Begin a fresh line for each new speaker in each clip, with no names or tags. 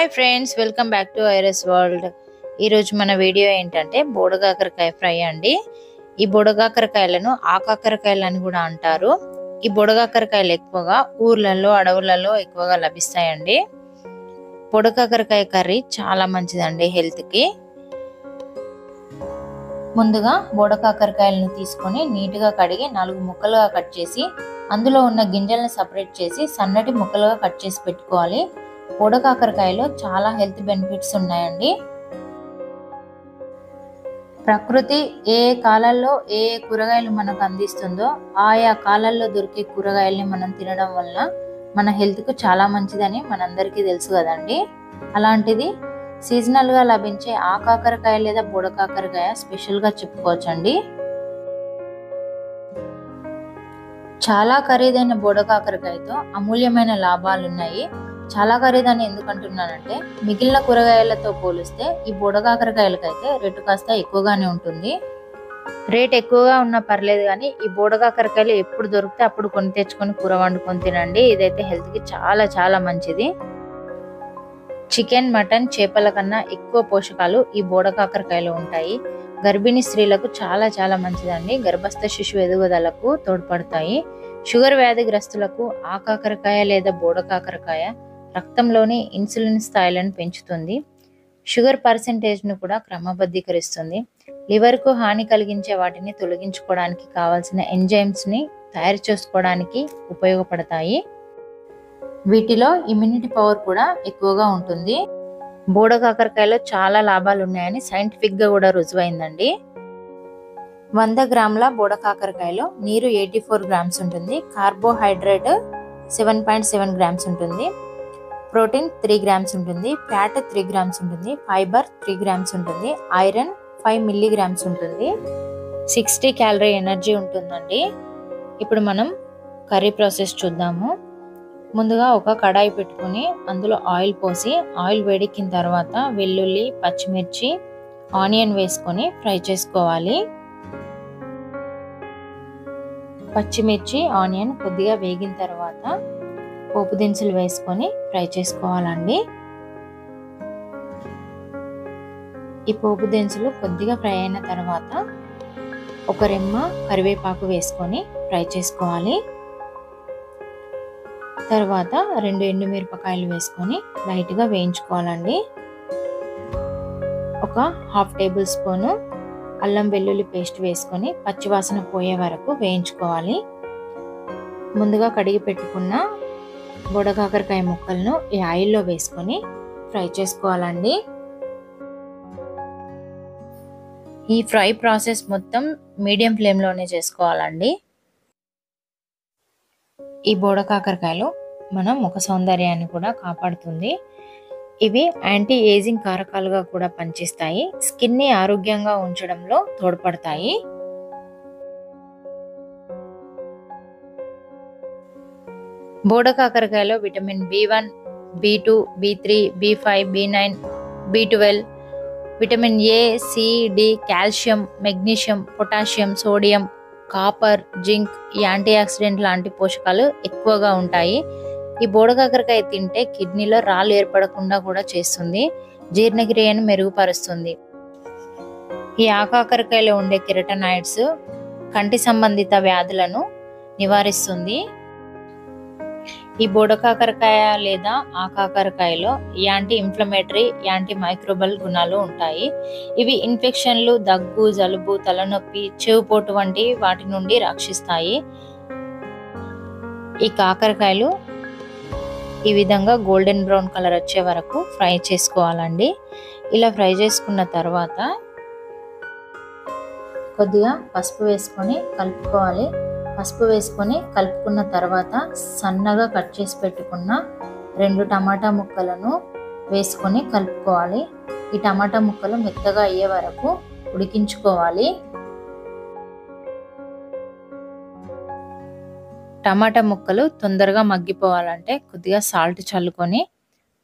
Hi friends welcome back to ఐరస్ world ఈరోజు మన video ఏంటంటే బోడగాకరకాయ ఫ్రై అండి. ఈ బుడగాకరకాయలను ఆకాకరకాయలు అని కూడా అంటారు. ఈ బుడగాకరకాయలు ఎక్కువగా ఊర్లలో అడవులలో ఎక్కువగా లభిస్తాయండి. బొడగాకరకాయ కర్రీ చాలా మంచిదండి హెల్త్కి. ముందుగా బోడకాకరకాయలను తీసుకొని నీట్గా కడిగి నాలుగు ముక్కలుగా కట్ చేసి అందులో ఉన్న గింజలను సపరేట్ చేసి సన్నటి ముక్కలుగా కట్ చేసి పెట్టుకోవాలి. బోడకాకరకాయలో చాలా హెల్త్ బెనిఫిట్స్ ఉన్నాయండి. ప్రకృతి ఏ కాలాల్లో ఏ ఏ కూరగాయలు మనకు అందిస్తుందో ఆయా కాలాల్లో దొరికే కూరగాయల్ని మనం తినడం వల్ల మన హెల్త్కు చాలా మంచిదని మనందరికీ తెలుసు కదండి. అలాంటిది సీజనల్గా లభించే ఆకాకరకాయ లేదా బుడకాకరకాయ స్పెషల్గా చెప్పుకోవచ్చండి. చాలా ఖరీదైన బుడకాకరకాయతో అమూల్యమైన లాభాలు ఉన్నాయి చాలా ఖరీదని ఎందుకంటున్నానంటే మిగిలిన కూరగాయలతో పోలిస్తే ఈ బోడగాకరకాయలకైతే రేటు కాస్త ఎక్కువగానే ఉంటుంది. రేట్ ఎక్కువగా ఉన్నా పర్లేదు కానీ ఈ బోడగాకరకాయలు ఎప్పుడు దొరికితే అప్పుడు కొని తెచ్చుకొని కూర వండుకొని తినండి. ఇదైతే హెల్త్కి చాలా చాలా మంచిది. చికెన్ మటన్ చేపల కన్నా ఎక్కువ పోషకాలు ఈ బోడకాకరకాయలో ఉంటాయి. గర్భిణీ స్త్రీలకు చాలా చాలా మంచిదండి. గర్భస్థ శిశువు ఎదుగుదలకు తోడ్పడతాయి. షుగర్ వ్యాధిగ్రస్తులకు ఆకాకరకాయ లేదా బోడకాకరకాయ రక్తంలోని ఇన్సులిన్ స్థాయిలను పెంచుతుంది. షుగర్ పర్సెంటేజ్ను కూడా క్రమబద్ధీకరిస్తుంది. లివర్కు హాని కలిగించే వాటిని తొలగించుకోవడానికి కావాల్సిన ఎంజైమ్స్ని తయారు చేసుకోవడానికి ఉపయోగపడతాయి. వీటిలో ఇమ్యూనిటీ పవర్ కూడా ఎక్కువగా ఉంటుంది. బోడ కాకరకాయలో చాలా లాభాలు ఉన్నాయని సైంటిఫిక్గా కూడా రుజువైందండి. వంద గ్రాముల బోడ కాకరకాయలో నీరు ఎయిటీ ఫోర్ గ్రామ్స్ ఉంటుంది. Carbohydrate seven point seven grams ఉంటుంది. ప్రోటీన్ త్రీ గ్రామ్స్ ఉంటుంది ఫ్యాట్ త్రీ గ్రామ్స్ ఉంటుంది ఫైబర్ త్రీ గ్రామ్స్ ఉంటుంది ఐరన్ ఫైవ్ మిల్లీగ్రామ్స్ ఉంటుంది. సిక్స్టీ క్యాలరీ ఎనర్జీ ఉంటుందండి. ఇప్పుడు మనం కర్రీ ప్రాసెస్ చూద్దాము. ముందుగా ఒక కడాయి పెట్టుకుని అందులో ఆయిల్ పోసి ఆయిల్ వేడెక్కిన తర్వాత వెల్లుల్లి పచ్చిమిర్చి ఆనియన్ వేసుకొని ఫ్రై చేసుకోవాలి. పచ్చిమిర్చి ఆనియన్ కొద్దిగా వేగిన తర్వాత పోపు దినుసులు వేసుకొని ఫ్రై చేసుకోవాలండి. ఈ పోపు దినుసులు కొద్దిగా ఫ్రై అయిన తర్వాత ఒక రెమ్మ కరివేపాకు వేసుకొని ఫ్రై చేసుకోవాలి. తర్వాత రెండు ఎండుమిరపకాయలు వేసుకొని లైట్గా వేయించుకోవాలండి. ఒక హాఫ్ టేబుల్ స్పూను అల్లం వెల్లుల్లి పేస్ట్ వేసుకొని పచ్చివాసన పోయే వరకు వేయించుకోవాలి. ముందుగా కడిగి పెట్టుకున్న బుడగాకరకాయ ముక్కలను ఈ ఆయిల్లో వేసుకొని ఫ్రై చేసుకోవాలండి. ఈ ఫ్రై ప్రాసెస్ మొత్తం మీడియం ఫ్లేమ్లోనే చేసుకోవాలండి. ఈ బోడకాకరకాయలు మన ముఖ సౌందర్యాన్ని కూడా కాపాడుతుంది. ఇవి యాంటీ ఏజింగ్ కారకాలుగా కూడా పనిచేస్తాయి. స్కిన్ని ఆరోగ్యంగా ఉంచడంలో తోడ్పడతాయి. బోడకాకరకాయలో vitamin B one B two B three B five B nine B twelve vitamin A C D calcium magnesium potassium sodium copper zinc ఈ యాంటీ ఆక్సిడెంట్ లాంటి పోషకాలు ఎక్కువగా ఉంటాయి. ఈ బోడకాకరకాయ తింటే కిడ్నీలో రాళ్ళు ఏర్పడకుండా కూడా చేస్తుంది జీర్ణక్రియను మెరుగుపరుస్తుంది. ఈ ఆకాకరకాయలో ఉండే కిరటనాయిడ్స్ కంటి సంబంధిత వ్యాధులను నివారిస్తుంది. ఈ బోడకాకరకాయ లేదా ఆకాకరకాయలో యాంటీ ఇన్ఫ్లమేటరీ యాంటీ మైక్రోబల్ గుణాలు ఉంటాయి. ఇవి ఇన్ఫెక్షన్లు దగ్గు జలుబు తలనొప్పి చెవుపోటు వంటి వాటి నుండి రక్షిస్తాయి. ఈ కాకరకాయలు ఈ విధంగా గోల్డెన్ బ్రౌన్ కలర్ వచ్చే వరకు ఫ్రై చేసుకోవాలండి. ఇలా ఫ్రై చేసుకున్న తర్వాత కొద్దిగా పసుపు వేసుకొని కలుపుకోవాలి. పసుపు వేసుకొని కలుపుకున్న తర్వాత సన్నగా కట్ చేసి పెట్టుకున్న రెండు టమాటా ముక్కలను వేసుకొని కలుపుకోవాలి. ఈ టమాటా ముక్కలు మెత్తగా అయ్యే వరకు ఉడికించుకోవాలి. టమాటా ముక్కలు తొందరగా మగ్గిపోవాలంటే కొద్దిగా సాల్ట్ చల్లుకొని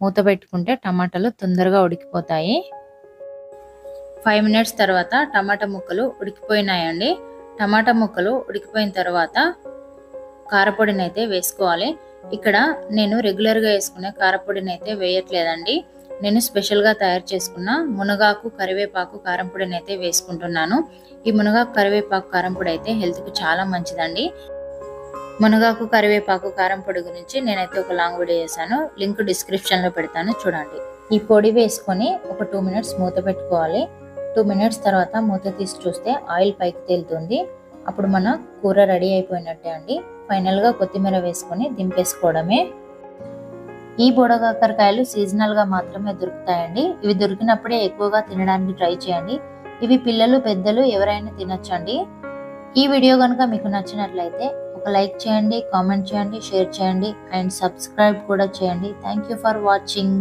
మూత పెట్టుకుంటే టమాటాలు తొందరగా ఉడికిపోతాయి. ఫైవ్ మినిట్స్ తర్వాత టమాటా ముక్కలు ఉడికిపోయినాయండి. టమాటా ముక్కలు ఉడికిపోయిన తర్వాత కారపొడిని అయితే వేసుకోవాలి. ఇక్కడ నేను రెగ్యులర్గా వేసుకునే కారపొడిని అయితే వేయట్లేదండి. నేను స్పెషల్గా తయారు చేసుకున్న మునగాకు కరివేపాకు కారం పొడిని అయితే వేసుకుంటున్నాను. ఈ మునగాకు కరివేపాకు కారం పొడి అయితే హెల్త్కి చాలా మంచిదండి. మునగాకు కరివేపాకు కారం పొడి గురించి నేనైతే ఒక లాంగ్ వీడియో చేశాను. లింక్ డిస్క్రిప్షన్లో పెడతాను చూడండి. ఈ పొడి వేసుకొని ఒక టూ మినిట్స్ మూత పెట్టుకోవాలి. టూ మినిట్స్ తర్వాత మూత తీసి చూస్తే ఆయిల్ పైకి తేలుతుంది. అప్పుడు మన కూర రెడీ అయిపోయినట్టే అండి. ఫైనల్గా కొత్తిమీర వేసుకొని దింపేసుకోవడమే. ఈ బుడగాకరకాయలు సీజనల్గా మాత్రమే దొరుకుతాయండి. ఇవి దొరికినప్పుడే ఎక్కువగా తినడానికి ట్రై చేయండి. ఇవి పిల్లలు పెద్దలు ఎవరైనా తినొచ్చండి. ఈ వీడియో కనుక మీకు నచ్చినట్లయితే ఒక లైక్ చేయండి కామెంట్ చేయండి షేర్ చేయండి అండ్ సబ్స్క్రైబ్ కూడా చేయండి. Thank you for watching